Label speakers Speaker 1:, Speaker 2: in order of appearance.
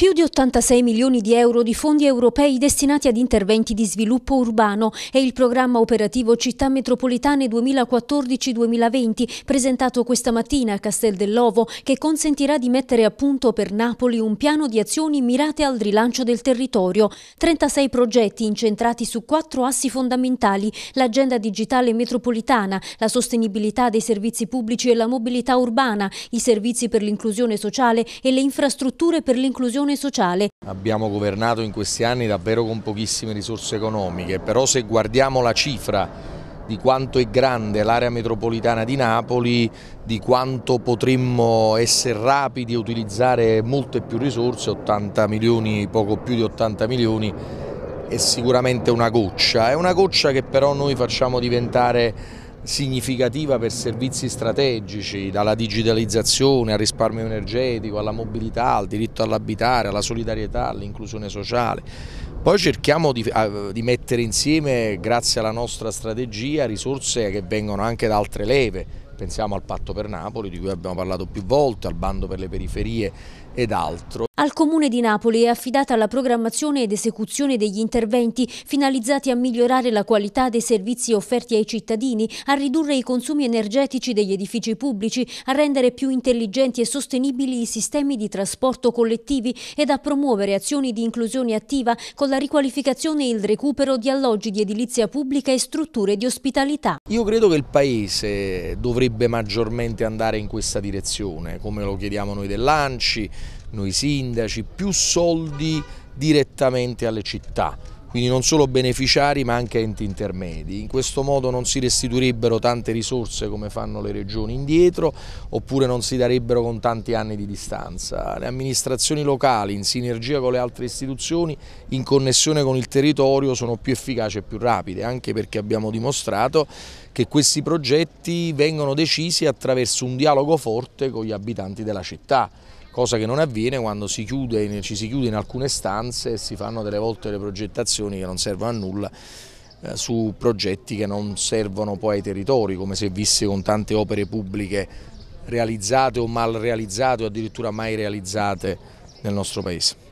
Speaker 1: Più di 86 milioni di euro di fondi europei destinati ad interventi di sviluppo urbano è il programma operativo Città Metropolitane 2014-2020 presentato questa mattina a Castel dell'Ovo che consentirà di mettere a punto per Napoli un piano di azioni mirate al rilancio del territorio. 36 progetti incentrati su quattro assi fondamentali, l'agenda digitale metropolitana, la sostenibilità dei servizi pubblici e la mobilità urbana, i servizi per l'inclusione sociale e le infrastrutture per l'inclusione sociale.
Speaker 2: Abbiamo governato in questi anni davvero con pochissime risorse economiche, però se guardiamo la cifra di quanto è grande l'area metropolitana di Napoli, di quanto potremmo essere rapidi e utilizzare molte più risorse, 80 milioni, poco più di 80 milioni, è sicuramente una goccia, è una goccia che però noi facciamo diventare significativa per servizi strategici, dalla digitalizzazione al risparmio energetico, alla mobilità, al diritto all'abitare, alla solidarietà, all'inclusione sociale. Poi cerchiamo di, di, mettere insieme, grazie alla nostra strategia, risorse che vengono anche da altre leve, pensiamo al patto per Napoli di cui abbiamo parlato più volte, al bando per le periferie ed altro.
Speaker 1: Al Comune di Napoli è affidata la programmazione ed esecuzione degli interventi finalizzati a migliorare la qualità dei servizi offerti ai cittadini, a ridurre i consumi energetici degli edifici pubblici, a rendere più intelligenti e sostenibili i sistemi di trasporto collettivi ed a promuovere azioni di inclusione attiva con la riqualificazione e il recupero di alloggi di edilizia pubblica e strutture di ospitalità.
Speaker 2: Io credo che il Paese dovrebbe maggiormente andare in questa direzione, come lo chiediamo noi dell'Anci, noi sindaci, più soldi direttamente alle città, quindi non solo beneficiari ma anche enti intermedi. In questo modo non si restituirebbero tante risorse come fanno le regioni indietro oppure non si darebbero con tanti anni di distanza. Le amministrazioni locali in sinergia con le altre istituzioni, in connessione con il territorio sono più efficaci e più rapide anche perché abbiamo dimostrato che questi progetti vengono decisi attraverso un dialogo forte con gli abitanti della città cosa che non avviene quando si chiude, ci si chiude in alcune stanze e si fanno delle volte delle progettazioni che non servono a nulla eh, su progetti che non servono poi ai territori, come si è visto con tante opere pubbliche realizzate o mal realizzate o addirittura mai realizzate nel nostro Paese.